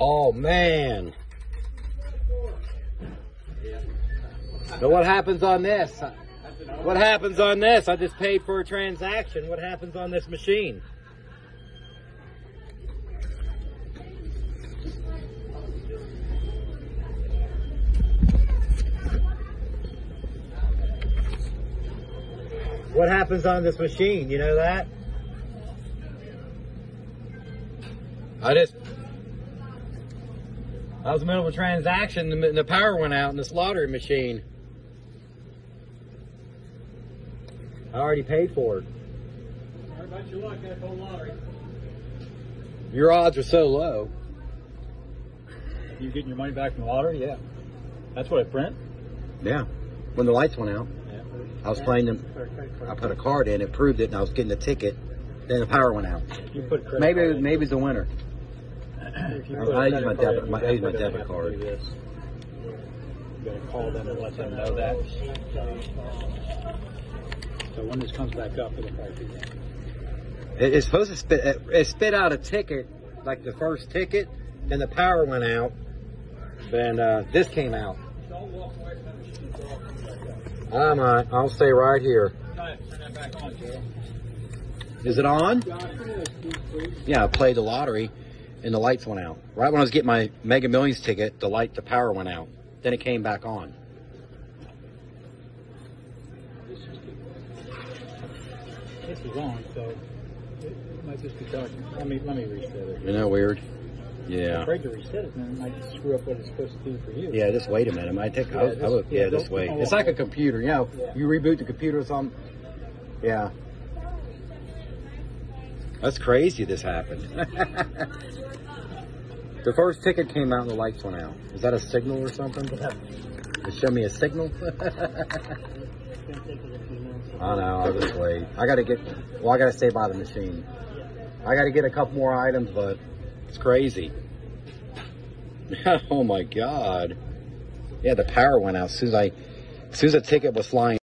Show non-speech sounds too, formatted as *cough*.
Oh man. So what happens on this? What happens on this? I just paid for a transaction. What happens on this machine? What happens on this machine? You know that? I just I was in the middle of a transaction and the power went out in this lottery machine. I already paid for it. How about your luck, that whole lottery? Your odds are so low. You getting your money back from the lottery? Yeah. That's what I print? Yeah. When the lights went out, Yeah. I was playing them. I put a card in, it proved it, and I was getting a ticket. Then the power went out. You put Maybe, maybe it's the winner. If you I- put use my debit- in, my- I use my debit to card. do this. You gotta call them and let them know that. So when this comes back up, it'll probably be that. It, it's supposed to spit. It, it spit out a ticket, like the first ticket, and the power went out. Then uh, this came out. Don't walk away from that machine until it comes back up. I'm on. I'll stay right here. Turn that back on, Joe. Is it on? Josh, give me those keys, please. Yeah, I played the lottery, and the lights went out. Right when I was getting my Mega Millions ticket, the light, the power went out. Then it came back on. This is on, so it might just be talking. Let me, let me reset it. Isn't that weird? Yeah. I'm afraid to reset it, man. It might screw up what it's supposed to do for you. Yeah, just wait a minute. It might take. I, Yeah, I would, just- oh, yeah, yeah, just wait. It's like a computer. You know, Yeah. you reboot the computer or something. Yeah. That's crazy. This happened. *laughs* the first ticket came out and the lights went out. Is that a signal or something? It showed me a signal. *laughs* I know. I'll just wait. I got to get. Well, I got to stay by the machine. I got to get a couple more items, but it's crazy. *laughs* oh my god. Yeah, the power went out as soon as I, as soon as the ticket was flying.